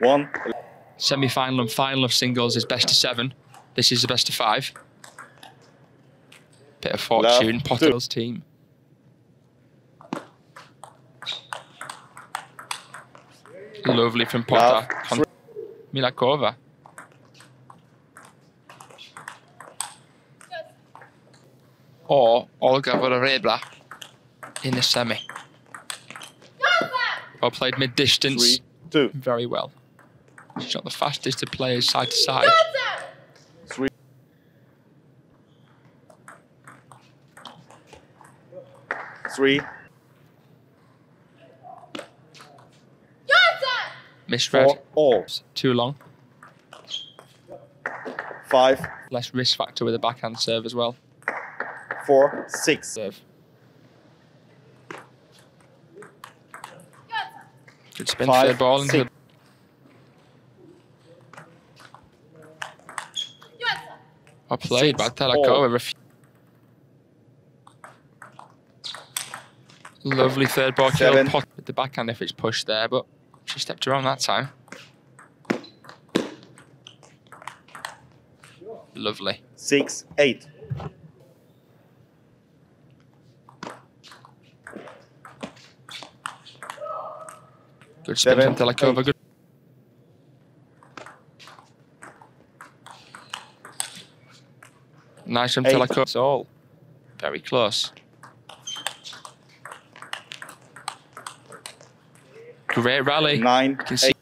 one. Semi-final and final of singles is best of seven. This is the best of five. Bit of fortune, Love, Pota's team. Lovely from Pota. Love, Con- Milakova. Or Olga Vodorebla in the semi. Well played mid-distance Three, two, very well. She's not the fastest of players side to side. three, three, Misread. four, all. Too long. Five, Less risk factor with a backhand serve as well. four, six. Serve. Good spin Five, third ball into six. the well played by Six, Tailakova. all. Refu- Lovely third ball kill pot with the backhand if it's pushed there, but she stepped around that time. Lovely. Six, eight. Good spin Seven, from Tailakova. Good. Nice from Eight. Tailakova. It's all very close. Great rally. Nine, You can see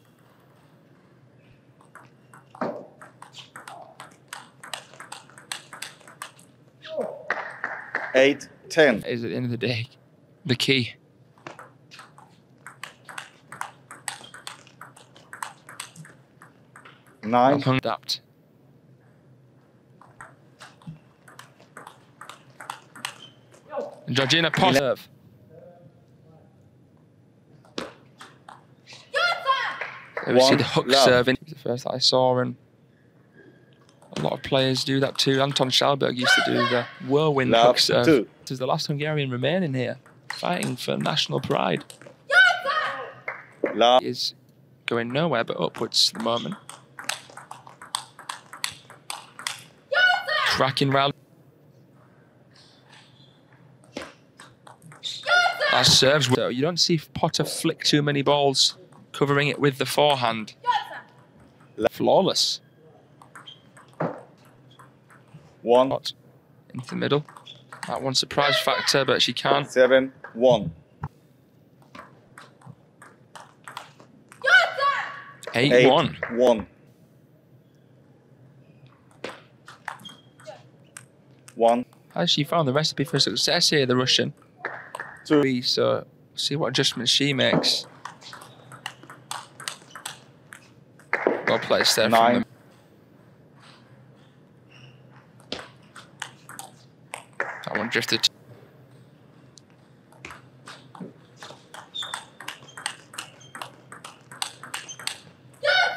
eight. Ten. is at the end of the day the key. Nine, adapt. Georgina Pota. Serve. There we see the hook love. serving. The first I saw, and a lot of players do that too. Anton Källberg used to do the whirlwind Love, hook serve. two. This is the last Hungarian remaining here, fighting for national pride. love, He is going nowhere but upwards at the moment. Cracking rally. That serves well. You don't see Pota flick too many balls, covering it with the forehand. Flawless. one, Pot into the middle. That one surprise factor, but she can't. seven, one. Eight, Eight, one. one. One, Has she found the recipe for success here, the Russian? Two, So see what adjustments she makes. Well placed there Nine. from them. That one drifted.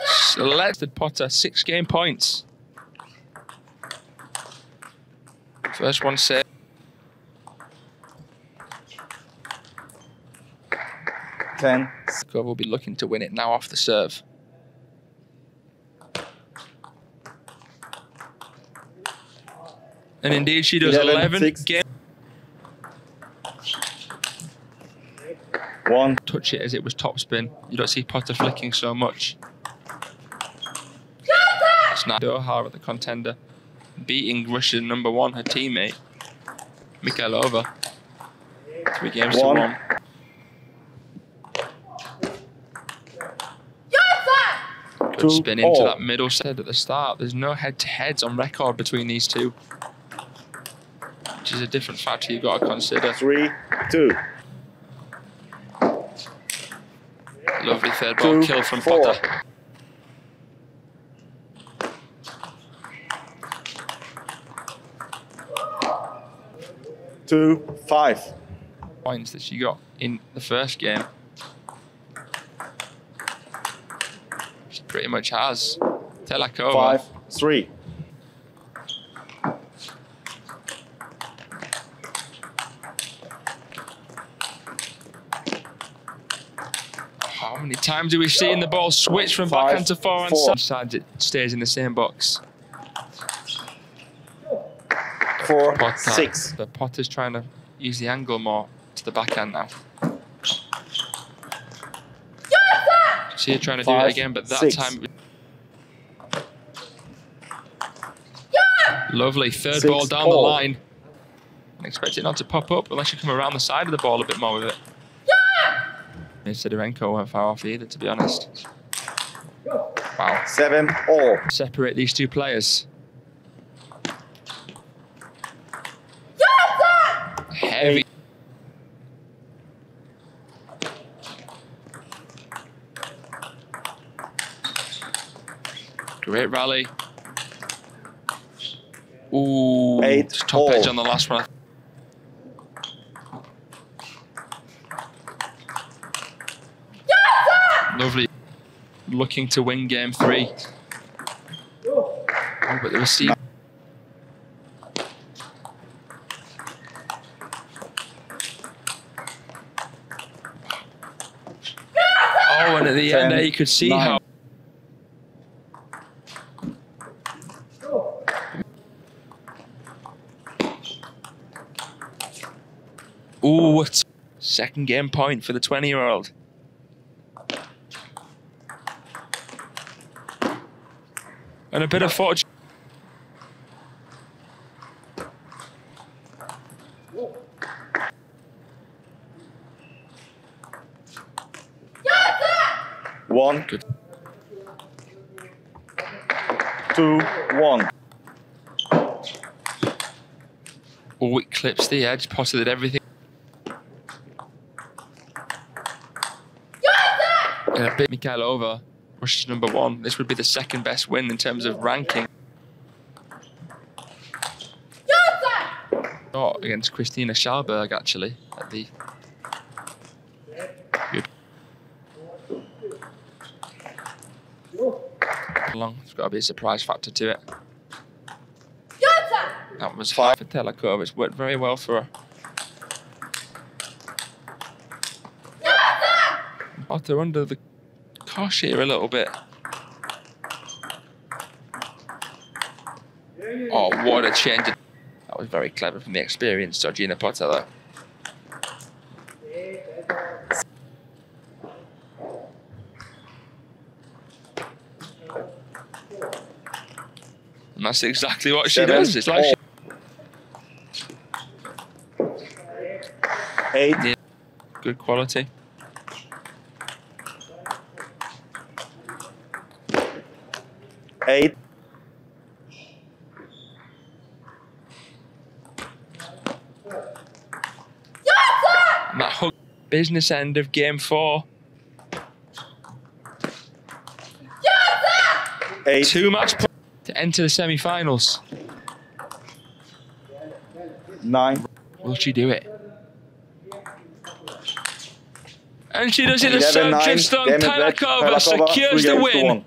Selected Pota, six game points. First one set. Ten, Kova will be looking to win it now off the serve. And indeed, she does 11, 11, six. game. one, Touch it as it was topspin. You don't see Pota flicking so much. It's not Doha, the contender, beating Russian number one, her teammate, Mikhailova. Three games One. to one. Good spin into that middle set at the start. There's no head-to-heads on record between these two, which is a different factor you've got to consider. Three, two, Lovely third ball Two, kill from four. Pota. two, five. Points that she got in the first game. Pretty much has. Tailakova. Five, three. How many times do we see in the ball switch from Five, backhand to forehand four. side? It stays in the same box. Four. Pota. Six. But Pota's trying to use the angle more to the backhand now. See her trying to do it again, but that six. time. Lovely third Six, ball down the four. line. Expect it not to pop up unless you come around the side of the ball a bit more with it. Yeah. Sidorenko went far off either, to be honest. Wow. Seven. All. Separate these two players. Heavy. Great rally. Ooh, Eight, just top edge on the last one. Lovely. Looking to win game three. Oh, but the receiver. Oh, and at the end there, you could see nine. how. Ooh, it's second game point for the 20 year old. And a bit of fortune. One. Good. Two. One. Oh, it clips the edge. Pota did everything. Uh, and a bit Mikhailova rushes number one. This would be the second best win in terms of ranking. Oh, against Christina Källberg, actually, at the. Good. Long. There's got to be a surprise factor to it. That was high for Tailakova. It's worked very well for her. Pota under the cosh here a little bit. Oh, what a change. That was very clever from the experienced Georgina Pota, though. And that's exactly what she Seven, does. It's like she Eight. good quality. Eight. And that hook business end of game four. Eight. Two match to enter the semi finals. Nine. Will she do it? And she does it. The Eleven. serve Nine. just on Game is back. Tailakova Tailakova, secures the win.